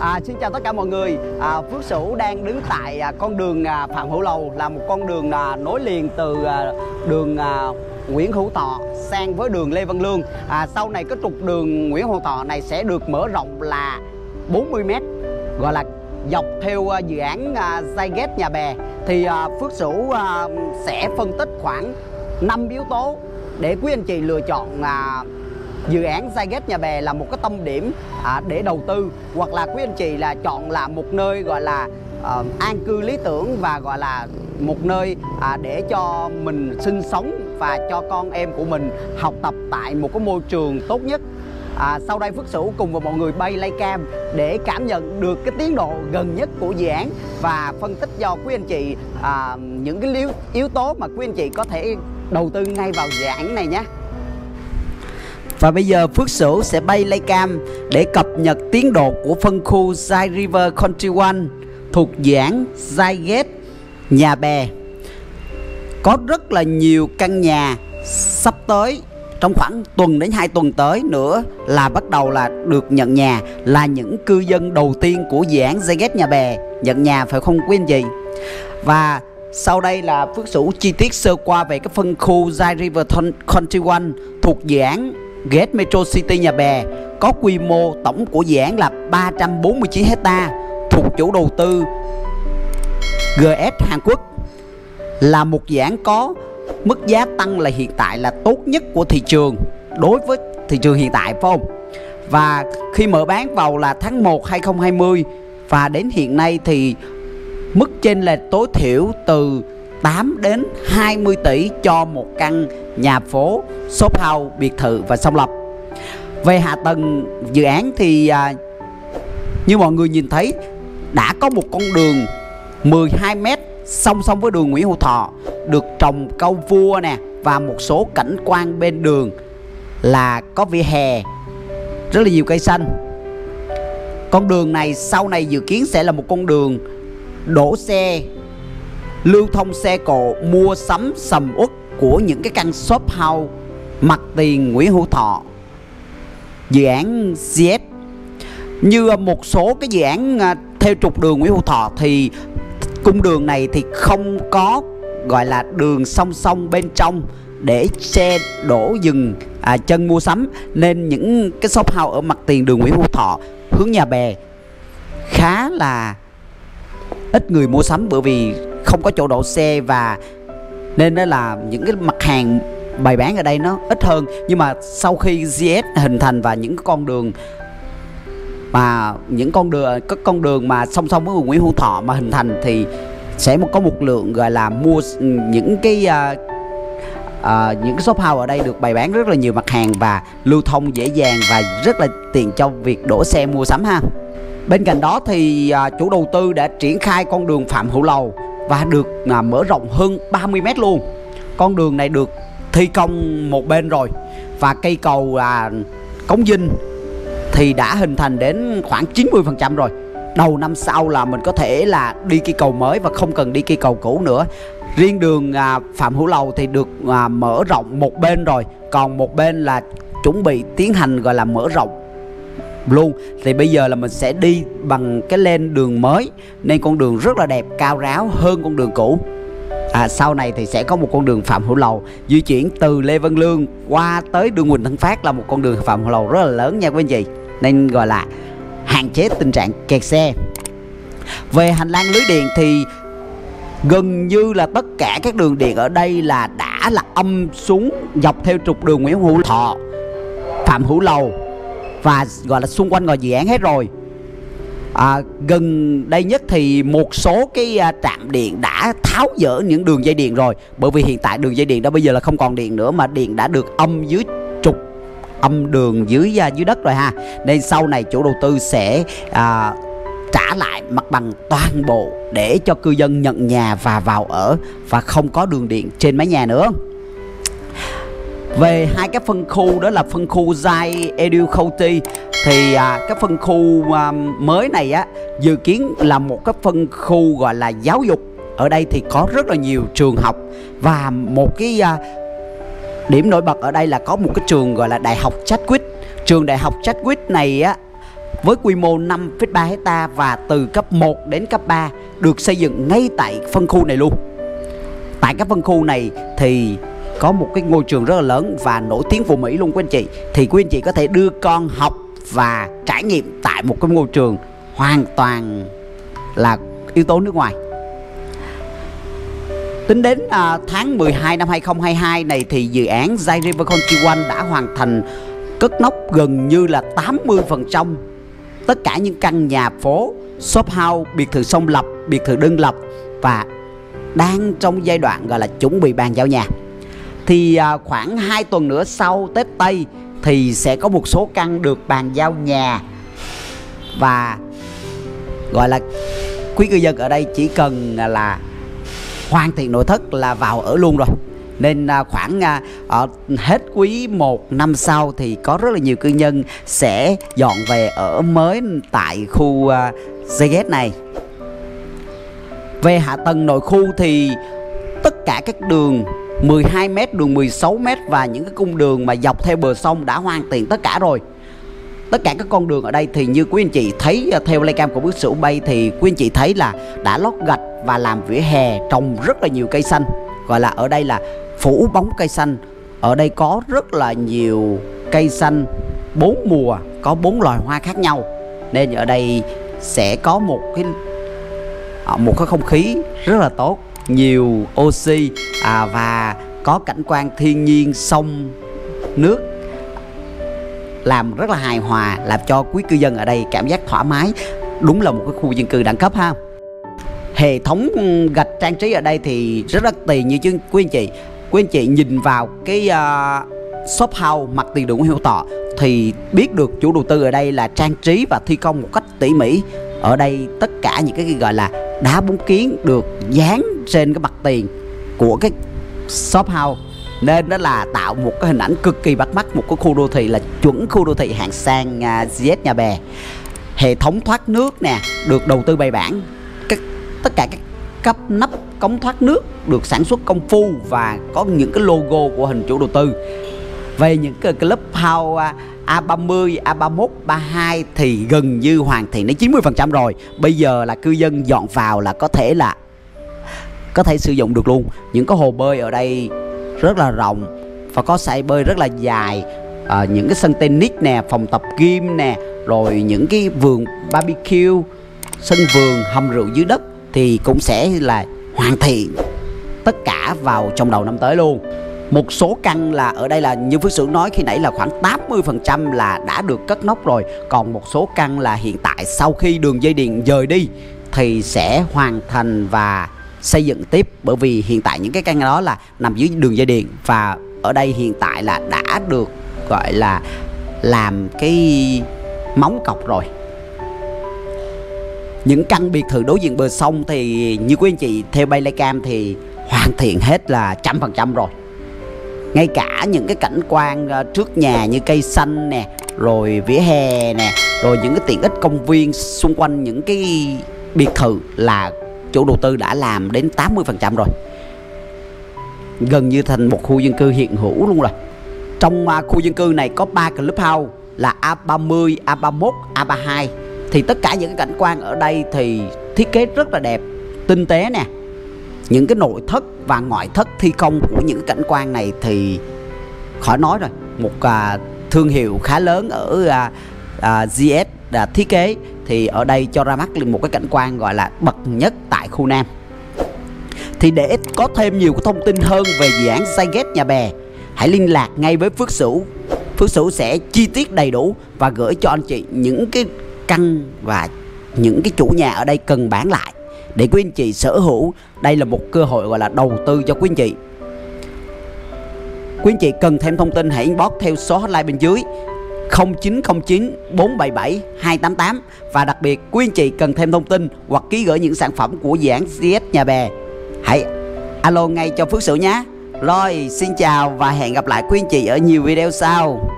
À, xin chào tất cả mọi người. À, Phước Sửu đang đứng tại à, con đường à, Phạm Hữu Lầu là một con đường à, nối liền từ à, đường à, Nguyễn Hữu Thọ sang với đường Lê Văn Lương. À, sau này cái trục đường Nguyễn Hữu Thọ này sẽ được mở rộng là 40 m gọi là dọc theo à, dự án à, Zyget Nhà Bè thì à, Phước Sửu à, sẽ phân tích khoảng 5 yếu tố để quý anh chị lựa chọn à, dự án Zyget Nhà Bè là một cái tâm điểm à, để đầu tư hoặc là quý anh chị là chọn là một nơi gọi là à, an cư lý tưởng và gọi là một nơi à, để cho mình sinh sống và cho con em của mình học tập tại một cái môi trường tốt nhất À, sau đây Phước Sửu cùng với mọi người bay lay cam để cảm nhận được cái tiến độ gần nhất của dự án và phân tích cho quý anh chị à, những cái yếu, yếu tố mà quý anh chị có thể đầu tư ngay vào dự án này nhé. Và bây giờ Phước Sửu sẽ bay Laycam để cập nhật tiến độ của phân khu Zai River Country One thuộc dự án Zai Nhà Bè. Có rất là nhiều căn nhà sắp tới, trong khoảng tuần đến 2 tuần tới nữa là bắt đầu là được nhận nhà, là những cư dân đầu tiên của dự án Zai Nhà Bè nhận nhà, phải không quên gì? Và sau đây là Phước Sửu chi tiết sơ qua về cái phân khu Zai River Country One thuộc dự án Gate Metro City Nhà Bè, có quy mô tổng của dự án là 349 hecta, thuộc chủ đầu tư GS Hàn Quốc là một dự án có mức giá tăng là hiện tại là tốt nhất của thị trường, đối với thị trường hiện tại, phải không? Và khi mở bán vào là tháng 1 2020 và đến hiện nay thì mức trên lệch tối thiểu từ 8 đến 20 tỷ cho một căn nhà phố, shop house, biệt thự và song lập. Về hạ tầng dự án thì à, như mọi người nhìn thấy đã có một con đường 12 m song song với đường Nguyễn Hữu Thọ được trồng câu vua nè và một số cảnh quan bên đường là có vỉa hè rất là nhiều cây xanh. Con đường này sau này dự kiến sẽ là một con đường đổ xe lưu thông xe cộ mua sắm sầm uất của những cái căn shop house mặt tiền Nguyễn Hữu Thọ. Dự án GS như một số cái dự án à, theo trục đường Nguyễn Hữu Thọ thì cung đường này thì không có gọi là đường song song bên trong để xe đổ dừng à, chân mua sắm. Nên những cái shop house ở mặt tiền đường Nguyễn Hữu Thọ hướng nhà bè khá là ít người mua sắm bởi vì không có chỗ đổ xe và nên đó là những cái mặt hàng bày bán ở đây nó ít hơn. Nhưng mà sau khi GS hình thành và những con đường mà những con đường các con đường mà song song với Nguyễn Hữu Thọ mà hình thành thì sẽ có một lượng gọi là mua những cái uh, uh, những cái shop house ở đây được bày bán rất là nhiều mặt hàng và lưu thông dễ dàng và rất là tiện cho việc đổ xe mua sắm ha. Bên cạnh đó thì uh, chủ đầu tư đã triển khai con đường Phạm Hữu Lầu và được à, mở rộng hơn 30 mét luôn. Con đường này được thi công một bên rồi và cây cầu là cống dinh thì đã hình thành đến khoảng 90% rồi. Đầu năm sau là mình có thể là đi cây cầu mới và không cần đi cây cầu cũ nữa. Riêng đường à, Phạm Hữu Lầu thì được à, mở rộng một bên rồi. Còn một bên là chuẩn bị tiến hành gọi là mở rộng luôn thì bây giờ là mình sẽ đi bằng cái lên đường mới nên con đường rất là đẹp cao ráo hơn con đường cũ. À, sau này thì sẽ có một con đường Phạm Hữu Lầu. Di chuyển từ Lê Văn Lương qua tới đường Quỳnh Thân Phát là một con đường Phạm Hữu Lầu rất là lớn nha quý anh chị. Nên gọi là hạn chế tình trạng kẹt xe. Về hành lang lưới điện thì gần như là tất cả các đường điện ở đây là đã là âm xuống dọc theo trục đường Nguyễn Hữu Thọ Phạm Hữu Lầu và gọi là xung quanh ngoài dự án hết rồi. À, gần đây nhất thì một số cái à, trạm điện đã tháo dỡ những đường dây điện rồi. Bởi vì hiện tại đường dây điện đó bây giờ là không còn điện nữa mà điện đã được âm dưới trục âm đường dưới à, dưới đất rồi ha. Nên sau này chủ đầu tư sẽ à, trả lại mặt bằng toàn bộ để cho cư dân nhận nhà và vào ở và không có đường điện trên mái nhà nữa về hai cái phân khu đó là phân khu Zai Edu thì à, cái phân khu à, mới này á dự kiến là một cái phân khu gọi là giáo dục. Ở đây thì có rất là nhiều trường học và một cái à, điểm nổi bật ở đây là có một cái trường gọi là đại học Chadwick. Trường đại học Chadwick này á với quy mô 5,3 hecta và từ cấp 1 đến cấp 3 được xây dựng ngay tại phân khu này luôn. Tại các phân khu này thì có một cái ngôi trường rất là lớn và nổi tiếng của Mỹ luôn quý anh chị. Thì quý anh chị có thể đưa con học và trải nghiệm tại một cái ngôi trường hoàn toàn là yếu tố nước ngoài. Tính đến à, tháng 12 năm 2022 này thì dự án Zai River Country One đã hoàn thành cất nóc gần như là 80% tất cả những căn nhà phố, shop house, biệt thự song lập, biệt thự đơn lập và đang trong giai đoạn gọi là chuẩn bị bàn giao nhà. Thì à, khoảng 2 tuần nữa sau Tết Tây thì sẽ có một số căn được bàn giao nhà. Và gọi là quý cư dân ở đây chỉ cần à, là hoàn thiện nội thất là vào ở luôn rồi. Nên à, khoảng à, ở hết quý 1 năm sau thì có rất là nhiều cư nhân sẽ dọn về ở mới tại khu à, Zeget này. Về hạ tầng nội khu thì tất cả các đường 12m, đường 16m và những cái cung đường mà dọc theo bờ sông đã hoàn thiện tất cả rồi. Tất cả các con đường ở đây thì như quý anh chị thấy ờ, theo playcam của bức sửu bay thì quý anh chị thấy là đã lót gạch và làm vỉa hè trồng rất là nhiều cây xanh. Gọi là ở đây là phủ bóng cây xanh. Ở đây có rất là nhiều cây xanh bốn mùa có bốn loài hoa khác nhau. Nên ở đây sẽ có một cái ờ, một cái không khí rất là tốt nhiều oxy. À, và có cảnh quan thiên nhiên sông nước. Làm rất là hài hòa làm cho quý cư dân ở đây cảm giác thoải mái. Đúng là một cái khu dân cư đẳng cấp ha. Hệ thống gạch trang trí ở đây thì rất là tiền như chứ quý anh chị. Quý anh chị nhìn vào cái uh, shop house mặt tiền đường hiệu tọ thì biết được chủ đầu tư ở đây là trang trí và thi công một cách tỉ mỉ. Ở đây tất cả những cái gọi là đá bóng kiến được dán trên cái mặt tiền của cái shop house. Nên đó là tạo một cái hình ảnh cực kỳ bắt mắt một cái khu đô thị là chuẩn khu đô thị hạng sang à, uh, GS Nhà Bè. Hệ thống thoát nước nè được đầu tư bài bản. Các tất cả các cấp nắp cống thoát nước được sản xuất công phu và có những cái logo của hình chủ đầu tư. Về những cái club house A30, A31, 32 thì gần như hoàn thiện đến 90% rồi. Bây giờ là cư dân dọn vào là có thể là có thể sử dụng được luôn. Những cái hồ bơi ở đây rất là rộng và có sải bơi rất là dài. À, Những cái sân tennis nè, phòng tập gym nè Rồi những cái vườn barbecue, sân vườn, hầm rượu dưới đất Thì cũng sẽ là hoàn thiện tất cả vào trong đầu năm tới luôn. Một số căn là ở đây là như Phước sửu nói khi nãy là khoảng 80% là đã được cất nóc rồi. Còn một số căn là hiện tại sau khi đường dây điện dời đi Thì sẽ hoàn thành và xây dựng tiếp. Bởi vì hiện tại những cái căn đó là nằm dưới đường dây điện Và ở đây hiện tại là đã được gọi là làm cái móng cọc rồi. Những căn biệt thự đối diện bờ sông thì như quý anh chị theo bay cam thì hoàn thiện hết là trăm phần trăm rồi. Ngay cả những cái cảnh quan ờ, trước nhà như cây xanh nè, rồi vỉa hè nè, rồi những cái tiện ích công viên xung quanh những cái biệt thự là chủ đầu tư đã làm đến 80% rồi. Gần như thành một khu dân cư hiện hữu luôn rồi. Trong à, khu dân cư này có 3 clubhouse là A30, A31, A32 thì tất cả những cái cảnh quan ở đây thì thiết kế rất là đẹp tinh tế nè. Những cái nội thất và ngoại thất thi công của những cảnh quan này thì khỏi nói rồi một à, thương hiệu khá lớn ở à, à, GS à, thiết kế thì ở đây cho ra mắt một cái cảnh quan gọi là bậc nhất tại khu Nam. Thì để có thêm nhiều thông tin hơn về dự án Saiget Nhà Bè, hãy liên lạc ngay với Phước Sửu. Phước Sửu sẽ chi tiết đầy đủ và gửi cho anh chị những cái căn và những cái chủ nhà ở đây cần bán lại. Để quý anh chị sở hữu, đây là một cơ hội gọi là đầu tư cho quý anh chị. Quý anh chị cần thêm thông tin, hãy inbox theo số hotline bên dưới. 0909 477 288 và đặc biệt, quý anh chị cần thêm thông tin hoặc ký gửi những sản phẩm của dự án CS Nhà Bè. Hãy alo ngay cho Phước Sửu nhé. Rồi, xin chào và hẹn gặp lại quý anh chị ở nhiều video sau.